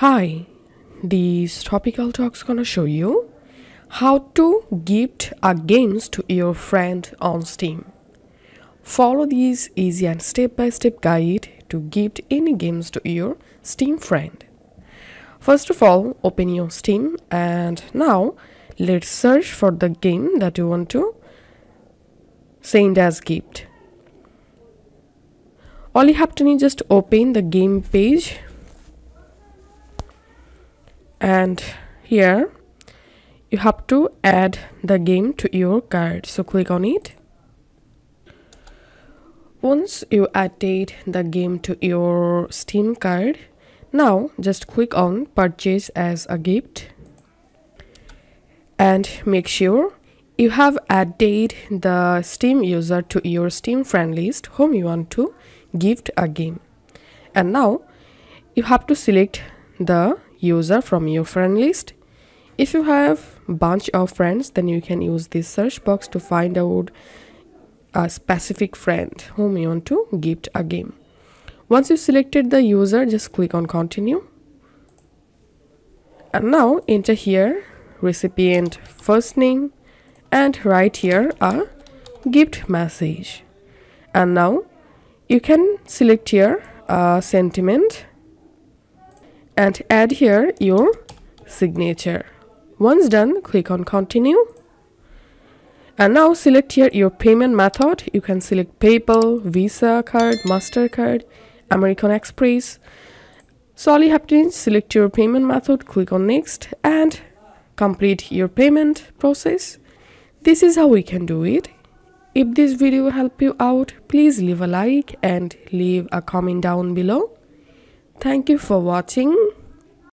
Hi, this Topical Talks gonna show you how to gift a games to your friend on Steam. Follow this easy and step-by-step guide to gift any games to your Steam friend. First of all, open your Steam and now let's search for the game that you want to send as gift. All you have to need is just open the game page and here you have to add the game to your card. So click on it. Once you added the game to your steam card now just click on purchase as a gift. And make sure you have added the steam user to your steam friend list whom you want to gift a game. And now you have to select the user from your friend list. If you have bunch of friends then you can use this search box to find out a specific friend whom you want to gift a game. Once you selected the user just click on continue. And now enter here recipient first name and write here a gift message. And now you can select here a sentiment and add here your signature. Once done, click on continue. And now select here your payment method. You can select PayPal, Visa card, MasterCard, American Express. So all you have to do is select your payment method, click on next and complete your payment process. This is how we can do it. If this video helped you out, please leave a like and leave a comment down below. Thank you for watching.